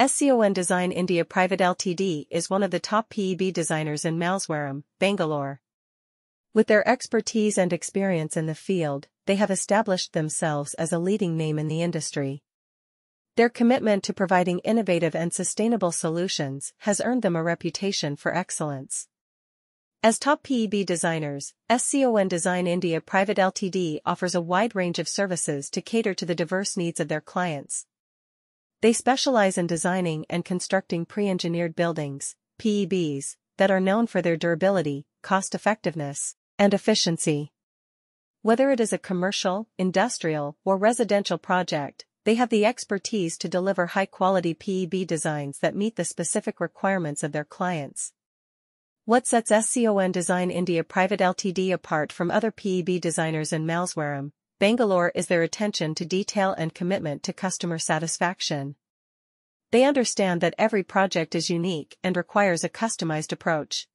SCON Design India Private Ltd is one of the top PEB designers in Malleswaram, Bangalore. With their expertise and experience in the field, they have established themselves as a leading name in the industry. Their commitment to providing innovative and sustainable solutions has earned them a reputation for excellence. As top PEB designers, SCON Design India Private Ltd offers a wide range of services to cater to the diverse needs of their clients. They specialize in designing and constructing pre-engineered buildings, PEBs, that are known for their durability, cost-effectiveness, and efficiency. Whether it is a commercial, industrial, or residential project, they have the expertise to deliver high-quality PEB designs that meet the specific requirements of their clients. What sets SCON Design India Private Ltd apart from other PEB designers in Malleswaram, Bangalore is their attention to detail and commitment to customer satisfaction. They understand that every project is unique and requires a customized approach.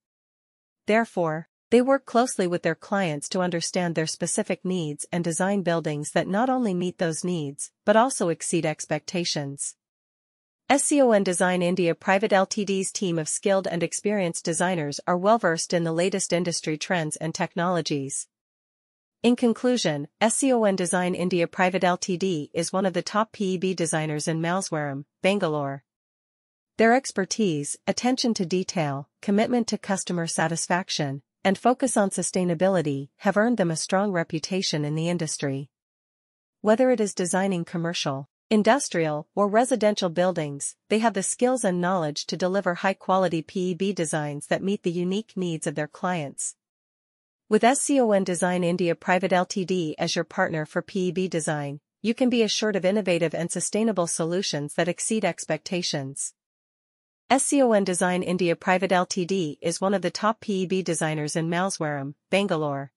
Therefore, they work closely with their clients to understand their specific needs and design buildings that not only meet those needs, but also exceed expectations. SCON Design India Private Ltd's team of skilled and experienced designers are well versed in the latest industry trends and technologies. In conclusion, SCON Design India Private Ltd is one of the top PEB designers in Malleswaram, Bangalore. Their expertise, attention to detail, commitment to customer satisfaction, and focus on sustainability have earned them a strong reputation in the industry. Whether it is designing commercial, industrial, or residential buildings, they have the skills and knowledge to deliver high-quality PEB designs that meet the unique needs of their clients. With SCON Design India Private Ltd as your partner for PEB design, you can be assured of innovative and sustainable solutions that exceed expectations. SCON Design India Private Ltd is one of the top PEB designers in Malleswaram, Bangalore.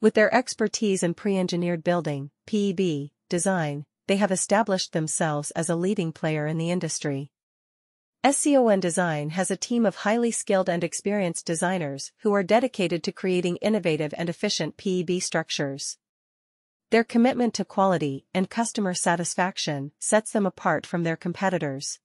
With their expertise in pre-engineered building, PEB, design, they have established themselves as a leading player in the industry. SCON Design has a team of highly skilled and experienced designers who are dedicated to creating innovative and efficient PEB structures. Their commitment to quality and customer satisfaction sets them apart from their competitors.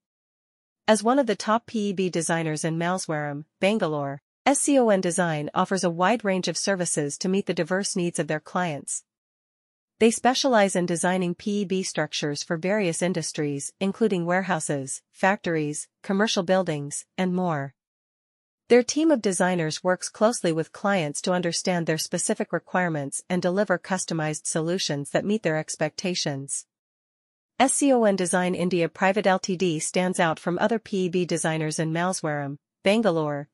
As one of the top PEB designers in Malleswaram, Bangalore, SCON Design offers a wide range of services to meet the diverse needs of their clients, they specialize in designing PEB structures for various industries, including warehouses, factories, commercial buildings, and more. Their team of designers works closely with clients to understand their specific requirements and deliver customized solutions that meet their expectations. SCON Design India Private Ltd stands out from other PEB designers in Malleswaram, Bangalore,